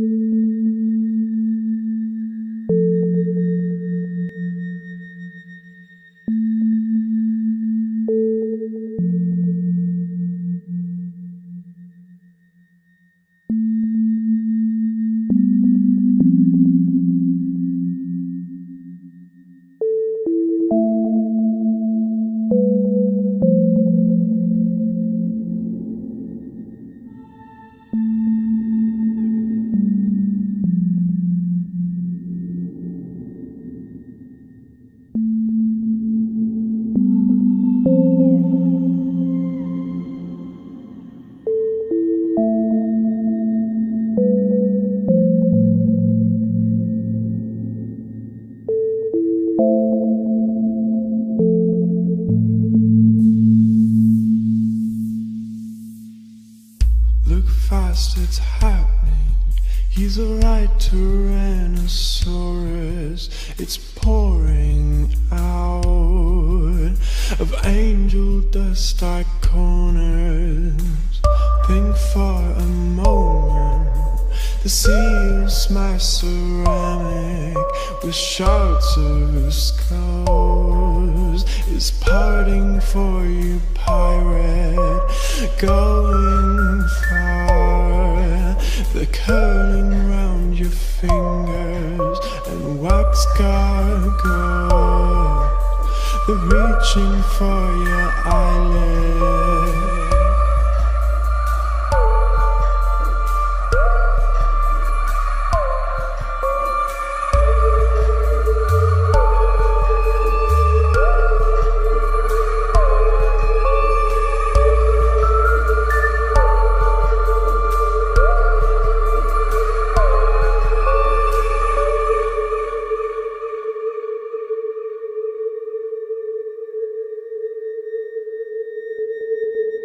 Música He's a right Tyrannosaurus. It's pouring angel dust like corners. Think for a moment. The seals my ceramic with shards of skulls is parting for you, pirate, going far. The curling round your fingers and wax gargoyle. The reaching for your eyelid.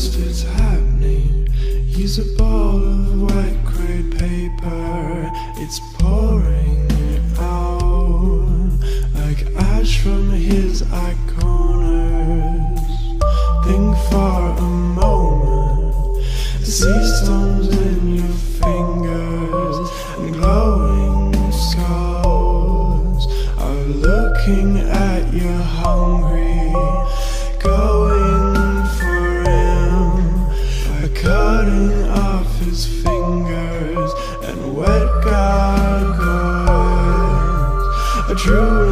It's happening. Use a ball of white grey paper, it's pouring out like ash from his eye corners. Think for a moment, sea stones in your fingers, and glowing skulls are looking at you hungry. his fingers and wet gargoyles. A true